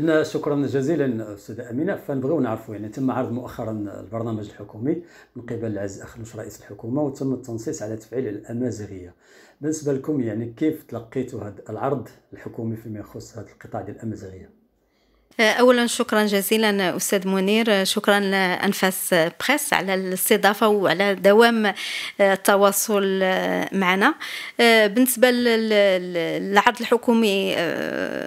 لأن شكرا جزيلا أستاذة أمينة. فنبغيو نعرفوا يعني تم عرض مؤخرا البرنامج الحكومي من قبل العز اخنوش رئيس الحكومة وتم التنصيص على تفعيل الأمازيغية. بالنسبة لكم يعني كيف تلقيتوا هذا العرض الحكومي فيما يخص هذا القطاع ديال الأمازيغية؟ اولا شكرا جزيلا أستاذ منير شكرا لأنفاس بريس على الاستضافة وعلى دوام التواصل معنا. بالنسبة للعرض الحكومي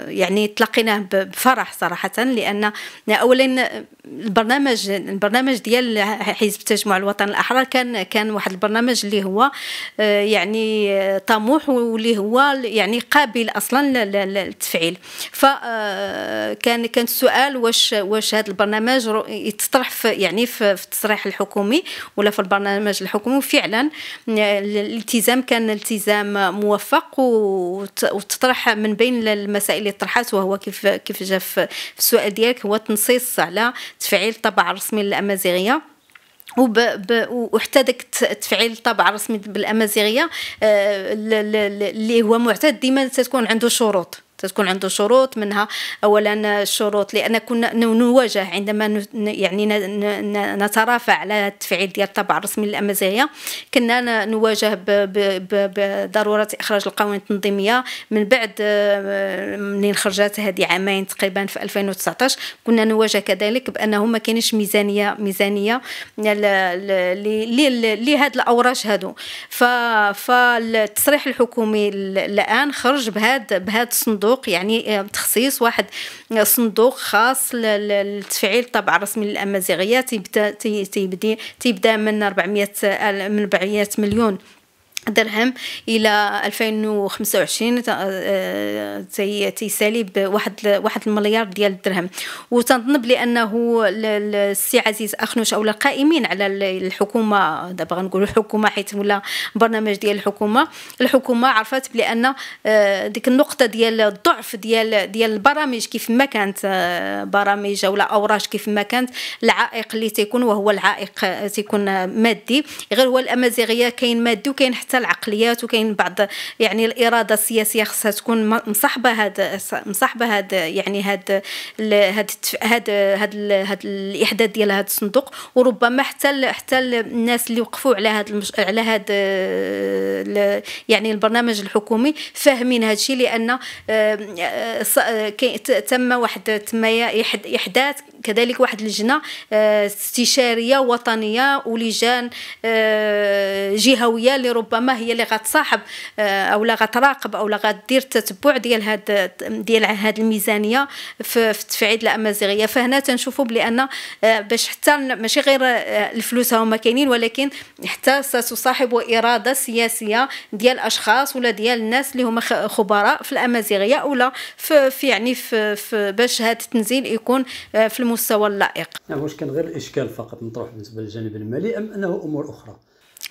يعني تلقيناه بفرح صراحة لأن اولا البرنامج البرنامج ديال حزب التجمع الوطني الأحرار كان كان واحد البرنامج اللي هو يعني طموح واللي هو يعني قابل أصلا للتفعيل. فكان كان السؤال واش واش هذا البرنامج يتطرح في يعني في, في التصريح الحكومي ولا في البرنامج الحكومي. فعلا الالتزام كان التزام موفق وتطرح من بين المسائل اللي طرحت وهو كيف كيف جاء في السؤال ديالك هو تنصيص على تفعيل الطبعه الرسمي للأمازيغية. وب ب وحتى داك تفعيل الطابع الرسمي بالأمازيغية اللي هو معتاد ديما تكون عنده شروط. تكون عنده شروط منها. اولا الشروط لأن كنا نواجه عندما يعني نترافع على التفعيل ديال الطبع الرسمي للأمازيغية. كنا نواجه بضرورة إخراج القوانين التنظيمية. من بعد منين خرجت هذه عامين تقريبا في 2019 كنا نواجه كذلك بأنه ما كاينش ميزانيه ميزانية لهاد الاوراش هادو. فالتصريح الحكومي الآن خرج بهذا بهذا الصندوق. صندوق يعني تخصيص واحد صندوق خاص لتفعيل الطابع الرسمي للأمازيغية تيبدأ تيبدأ من 400 من 400 مليون. درهم إلى 2025 تي تيسالي بواحد واحد المليار ديال الدرهم. وتنظن بأنه السي عزيز أخنوش أو القائمين على الحكومة دابا غنقولوا الحكومة حيت ولا برنامج ديال الحكومة. الحكومة عرفت بأن ديك النقطة ديال الضعف ديال ديال البرامج كيف ما كانت برامج أو اوراش كيف ما كانت العائق اللي تيكون وهو العائق تيكون مادي. غير هو الأمازيغية كاين مادي وكاين حتى العقليات وكاين بعض يعني الإرادة السياسية خصها تكون مصاحبة هذا مصاحبة هذا يعني هذا هذا هذا هذا الإحداث ديال هذا الصندوق. وربما حتى حتى الناس اللي وقفوا على هذا المش... على هذا يعني البرنامج الحكومي فاهمين هذا الشيء لأن تم واحد تم إحداث كذلك واحد اللجنه استشارية وطنية ولجان جهوية اللي ربما ربما هي اللي غتصاحب آه، أو لا غتراقب أو لا غدير تتبع ديال هاد ديال هاد الميزانية في, في تفعيل الأمازيغية. فهنا تنشوفوا بان آه، باش حتى ماشي غير آه، الفلوس هما كاينين ولكن حتى ستصاحب إرادة سياسية ديال أشخاص ولا ديال الناس اللي هما خبراء في الأمازيغية ولا في, في يعني في, في باش هذا التنزيل يكون في المستوى اللائق. نعم واش كان غير الإشكال فقط مطروح بالنسبة للجانب المالي أم أنه أمور أخرى؟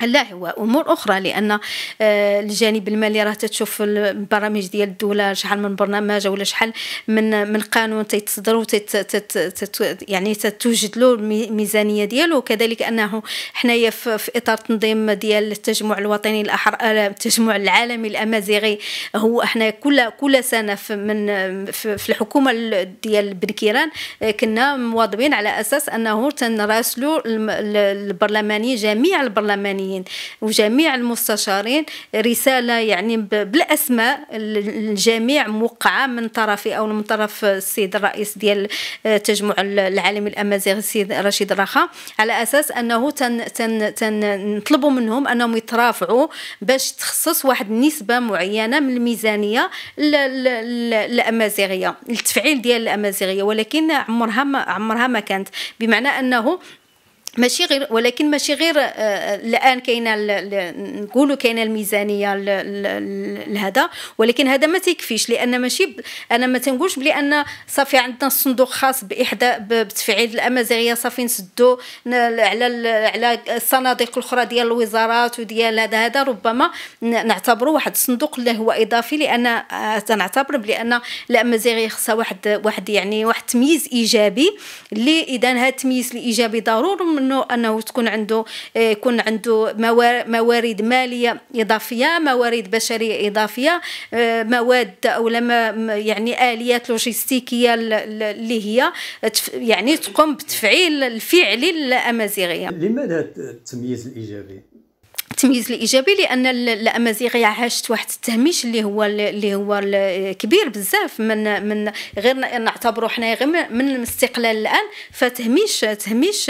لا هو أمور أخرى لأن آه، الجانب المالي راه تتشوف البرامج ديال الدولة شحال من برنامج ولا شحال من من قانون تيتصدر يعني تتوجد له الميزانية ديالو. وكذلك أنه حنايا في إطار تنظيم ديال التجمع الوطني الاحرار آه، التجمع العالمي الأمازيغي هو إحنا كل كل سنة في من في الحكومة ديال بنكيران آه، كنا مواظبين على أساس أنه تنراسلوا البرلماني جميع البرلمانيين. المعنيين وجميع المستشارين رسالة يعني بالأسماء الجميع موقعة من طرفي أو من طرف السيد الرئيس ديال التجمع العالمي الأمازيغي السيد رشيد رخا على أساس أنه تن تن تن نطلبوا منهم أنهم يترافعوا باش تخصص واحد النسبة معينة من الميزانية الأمازيغية التفعيل ديال الأمازيغية ولكن عمرها ما عمرها ما كانت. بمعنى أنه ماشي غير ولكن ماشي غير آه، آه، الآن كاينة نقولوا كاينة الميزانية لهذا. ولكن هذا ما تيكفيش لأن ماشي أنا ما تنقولش بلي أن صافي عندنا صندوق خاص باحدى بتفعيل الأمازيغية صافي نسدو على على الصناديق الأخرى ديال الوزارات وديال هذا هذا. ربما نعتبروا واحد الصندوق اللي هو إضافي لأن آه، تنعتبر بان الأمازيغية خصها واحد واحد يعني واحد التمييز إيجابي اللي إذا هذا التمييز الإيجابي ضروري منه أنه تكون عنده يكون عنده موارد مالية إضافية موارد بشرية إضافية مواد أو يعني آليات لوجستيكية اللي هي يعني تقوم بتفعيل الفعلي للامازيغيه لماذا التمييز الإيجابي؟ التمييز الإيجابي لأن الأمازيغية عاشت واحد التهميش اللي هو اللي هو كبير بزاف من من غير نعتبروا حنا غير من الاستقلال الآن فتهميش تهميش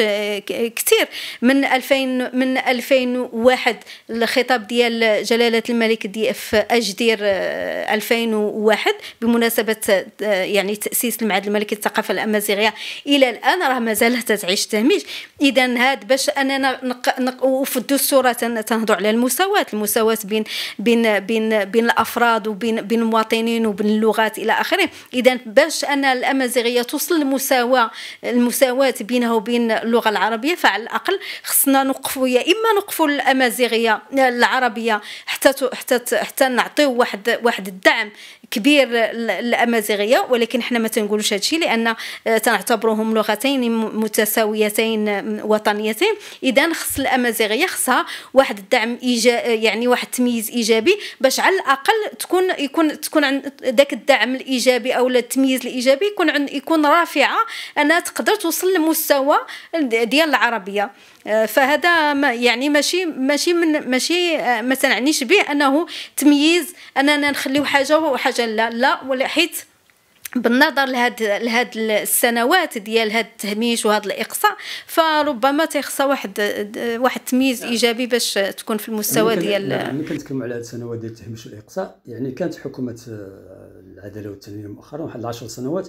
كثير من 2000 من 2001 الخطاب ديال جلالة الملك دي في اجدير 2001 بمناسبة يعني تأسيس المعهد الملكي للثقافة الأمازيغية إلى الآن راه مازال تعيش تهميش. اذا هاد باش اننا وفي الدستور تنهضوا على المساواة المساواة بين بين بين بين الأفراد وبين بين المواطنين وبين اللغات إلى آخره. اذا باش أن الأمازيغية توصل للمساواه المساواة بينها وبين اللغة العربية فعلى الأقل خصنا نوقفوا يا إما نوقفوا الأمازيغية العربية حتى حتى حتى نعطيو واحد واحد الدعم كبير الامازيغيه ولكن حنا ما تنقولوش هادشي لأن تنعتبروهم لغتين متساويتين وطنيتين. اذا خص الأمازيغية خصها واحد الدعم إيجا يعني واحد التمييز إيجابي باش على الأقل تكون يكون تكون عند ذاك الدعم الإيجابي أو التمييز الإيجابي يكون يكون رافعة أنها تقدر توصل لمستوى ديال العربية. فهذا ما يعني ماشي ماشي من ماشي ما تنعنيش به أنه تمييز أننا نخليو حاجة وحاجة لا. لا ولا حيت بالنظر لهاد لهاد السنوات ديال هاد التهميش وهاد الإقصاء فربما تيخصها واحد واحد التمييز إيجابي باش تكون في المستوى ديال ملي كنتكلموا على هاد السنوات ديال التهميش والإقصاء يعني كانت حكومة العدالة والتنمية مؤخرا واحد 10 سنوات.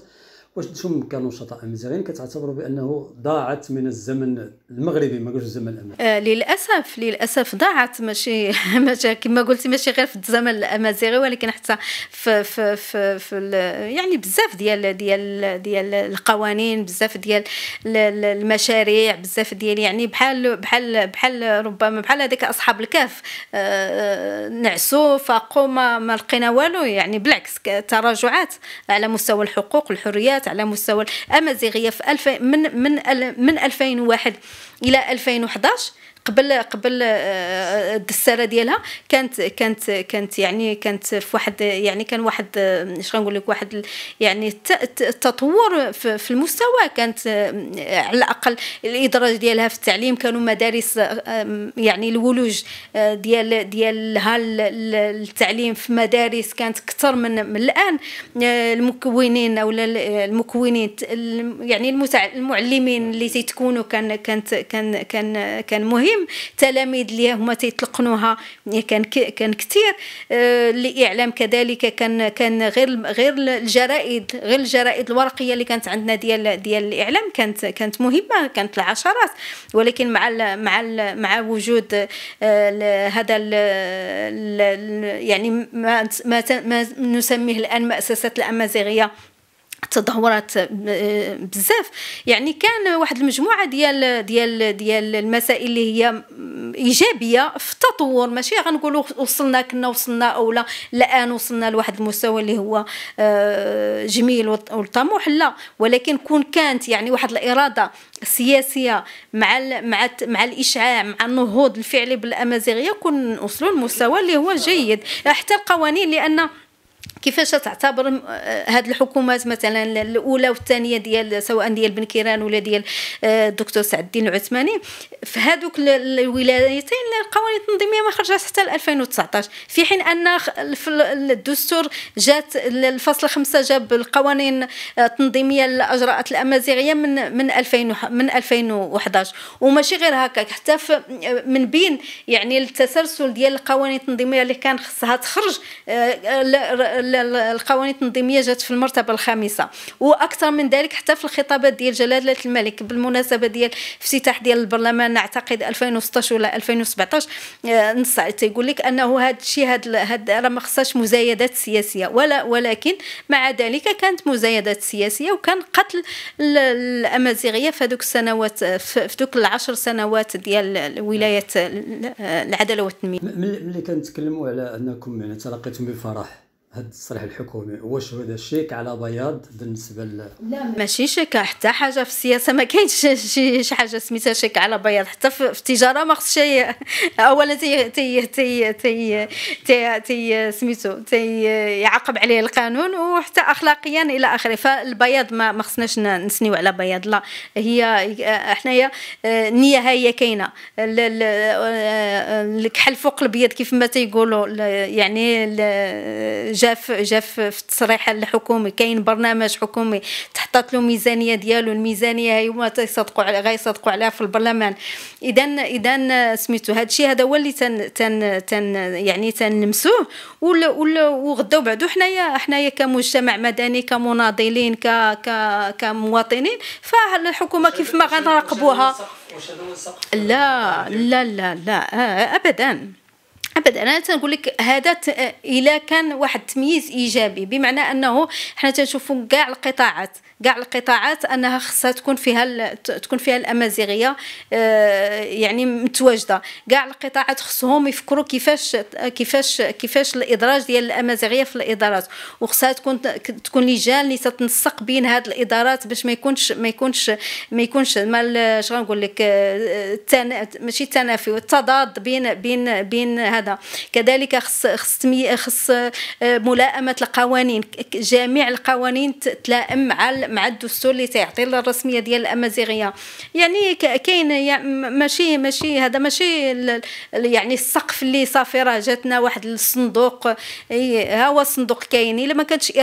واش نتوما كنشطاء امازيغيين كتعتبروا بأنه ضاعت من الزمن المغربي ما قلتش الزمن الامازيغي آه للأسف للأسف ضاعت ماشي ماشي كما قلتي ماشي غير في الزمن الأمازيغي ولكن حتى في في في, في يعني بزاف ديال ديال ديال القوانين بزاف ديال المشاريع بزاف ديال يعني بحال بحال بحال ربما بحال هذيك أصحاب الكهف. آه نعسوا فاقوا ما, ما لقينا والو يعني بالعكس تراجعات على مستوى الحقوق الحريات على مستوى الأمازيغية في 2000 من من من 2001 إلى 2011 قبل قبل آه، الدساره ديالها كانت كانت كانت يعني كانت في واحد يعني كان واحد اش غنقول لك واحد يعني التطور في المستوى كانت آه، على الأقل الإدراج ديالها في التعليم كانوا مدارس آه، يعني الولوج ديال ديالها التعليم في مدارس كانت أكثر من من الآن. المكونين أو المكونين يعني المعلمين اللي تيتكونوا كان كانت كان كان كان مهم. المهم تلاميذ اللي هما تيطلقنوها كان كان كثير آه، الاعلام كذلك كان كان غير غير الجرائد غير الجرائد الورقية اللي كانت عندنا ديال ديال الإعلام كانت كانت مهمة كانت العشرات. ولكن مع ال مع ال مع وجود آه، هذا يعني ما ما نسميه الآن مؤسسه الأمازيغية. تدهورات بزاف. يعني كان واحد المجموعة ديال ديال ديال المسائل اللي هي إيجابية في التطور. ماشي غنقولوا وصلنا كنا وصلنا أو لا الان وصلنا لواحد المستوى اللي هو آه، جميل والطموح. لا ولكن كون كانت يعني واحد الإرادة السياسيه مع مع مع الإشعاع مع النهوض الفعلي بالأمازيغية كون وصلوا لمستوى اللي هو جيد. حتى القوانين لأن كيفاش تعتبر هاد الحكومات مثلا الأولى والثانية ديال سواء ديال بن كيران ولا ديال الدكتور سعد الدين العثماني في هذوك الولايتين القوانين التنظيمية ما خرجت حتى ل 2019 في حين أن في الدستور جات الفصل خمسة جاب القوانين التنظيمية اللي اجرات الأمازيغية من من 2000 من 2011 وماشي غير هكاك حتى من بين يعني التسلسل ديال القوانين التنظيمية اللي كان خصها تخرج القوانين التنظيمية جات في المرتبة الخامسة. وأكثر من ذلك حتى في الخطابات ديال جلالة الملك بالمناسبة ديال افتتاح ديال البرلمان نعتقد 2016 ولا 2017 آه، نص تيقول لك أنه هذا الشيء هذا هذا راه ما خصهاش مزايدات سياسية. ولا ولكن مع ذلك كانت مزايدات سياسية وكان قتل الأمازيغية في هذوك السنوات في ذوك العشر سنوات ديال ولايه العدالة والتنمية. ملي كنتكلموا على أنكم يعني تلقيتم بفرح هذا التصريح الحكومي واش هذا شيك على بياض بالنسبة ل... لا ماشي. شيك حتى حاجة في السياسة ما كاينش شي شي حاجة سميتها شيك على بياض. حتى في التجارة ما خصش أولا تي تي تي تي تي, تي سميتو تي يعاقب عليه القانون وحتى أخلاقيا إلى آخره. فالبياض ما ما خصناش نسنيو على بياض لا. هي حنايا النية هي كاينة. الكحل فوق البيض كيف ما تيقولوا. يعني جاف جاف في التصريح الحكومي. كاين برنامج حكومي تحطات له ميزانيه ديالو الميزانية هي هما تيصدقوا على غيصدقوا عليها في البرلمان. اذا اذا سميتو هذا الشيء هذا هو اللي تن تن تن يعني تنمسوه وغدا وبعدو حنايا حنايا كمجتمع مدني كمناضلين ك ك كمواطنين. فالحكومة كيف ما غنراقبوها؟ لا لا لا لا ابدا. أبدا. أنا تنقول لك هذا الا كان واحد التمييز إيجابي بمعنى أنه حنا تنشوفوا كاع القطاعات كاع القطاعات أنها خصها تكون فيها تكون فيها الأمازيغية آه، يعني متواجدة. كاع القطاعات خصهم يفكروا كيفاش كيفاش كيفاش الإدراج ديال الأمازيغية في الإدارات. وخصها تكون تكون لجان اللي تتنسق بين هذه الإدارات باش ما يكونش ما يكونش ما يكونش ما اش غنقول لك آه، ماشي التنافي والتضاد بين بين بين هذا. كذلك خص خص آه، ملائمة القوانين. جميع القوانين تلائم مع مع الدستور اللي تيعطي الرسمية ديال الأمازيغية. يعني كاين يعني ماشي ماشي هذا ماشي يعني السقف اللي صافي راه جاتنا واحد الصندوق. ها هو الصندوق كاين. إلا ما كانتش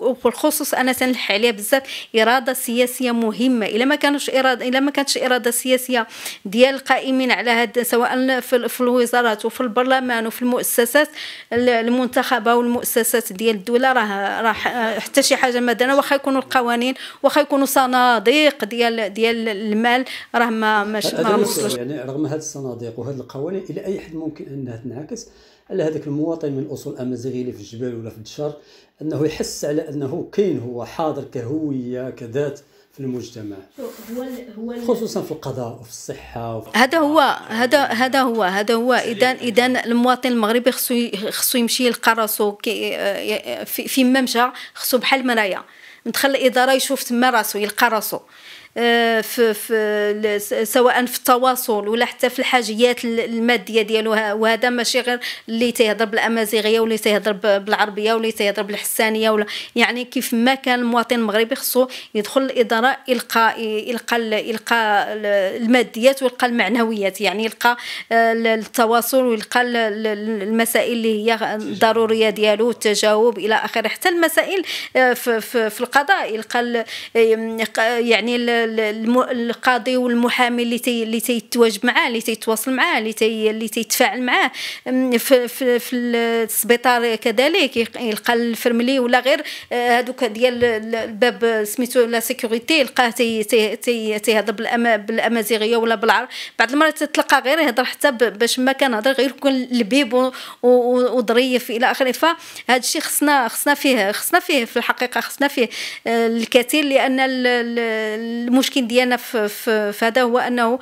وبالخصوص أنا تنلح عليه بزاف إرادة سياسية مهمة. إلا ما كانوش إرادة إلا ما كانتش إرادة سياسية ديال القائمين على هذا سواء في الوزارات وفي البرلمان وفي المؤسسات المنتخبة والمؤسسات ديال الدولة راه راه حتى شي حاجة مدنه واخا يكونوا القوانين واخا يكونوا صناديق ديال ديال المال راه ما مش ما يعني رغم هذه الصناديق وهذه القوانين إلى أي حد ممكن أنها تنعكس؟ على هذاك المواطن من الاصول الامازيغيه اللي في الجبال ولا في الدشر أنه يحس على أنه كاين هو حاضر كهوية كذات. في المجتمع. هو هو خصوصا في القضاء وفي الصحة وفي هذا هو هذا هذا هو هذا هو. اذا اذا المواطن المغربي خصو خصو يمشي يلقى راسو في ممشى خصو بحال المرايه ندخل الإدارة يشوف تما راسو يلقى راسو. آه، في, في سواء في التواصل ولا حتى في الحاجيات المادية ديالو. وهذا ماشي غير اللي تيهضر بالأمازيغية واللي تيهضر بالعربية واللي تيهضر بالحسانية ولا يعني كيف ما كان المواطن المغربي خصو يدخل الإدارة يلقى يلقى يلقى الماديات ويلقى المعنويات يعني يلقى آه، التواصل ويلقى المسائل اللي هي الضروريه ديالو التجاوب إلى آخره. حتى المسائل آه، في, في, في القضاء يلقى يعني القاضي والمحامي اللي تي اللي تيتواجد معاه اللي تيتواصل معاه اللي تي اللي تيتفاعل معاه. في, في, في السبيطار كذلك يلقى الفرملي ولا غير آه، هذوك ديال الباب سميتو la sécurité يلقاه تي تي تيهضر بالأمازيغية ولا بالعرب. بعض المرات تلقى غير يهضر حتى باش ما كنهضر غير يكون لبيب وظريف إلى آخره. فهذا الشيء خصنا خصنا فيه خصنا فيه في الحقيقة خصنا فيه آه، الكثير لأن المشكل ديالنا في, في, في هذا هو أنه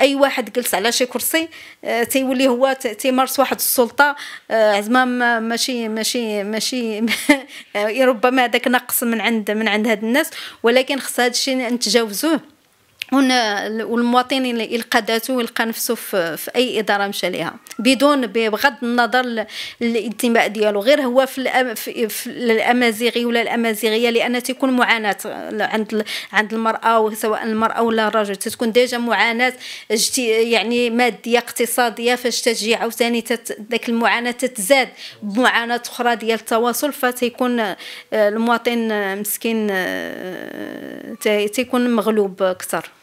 أي واحد جلس على شي كرسي آه، تيولي هو تيمارس واحد السلطة آه، زعما ماشي ماشي ماشي ربما هذاك نقص من عند من عند هاد الناس ولكن خص هذا الشيء نتجاوزوه. والمواطن يلقى ذاته ويلقى نفسه في, أي إدارة مشى ليها. بدون بغض النظر الانتماء ديالو. غير هو في, في, في الأمازيغي ولا الأمازيغية لأن تكون معاناة عند عند المرأة سواء المرأة ولا الرجل. تكون ديجا معاناة يعني مادية اقتصادية فاش تجي عاوتاني ذاك المعاناة تتزاد بمعاناة أخرى ديال التواصل فتيكون آه، المواطن مسكين آه، تيكون مغلوب أكثر.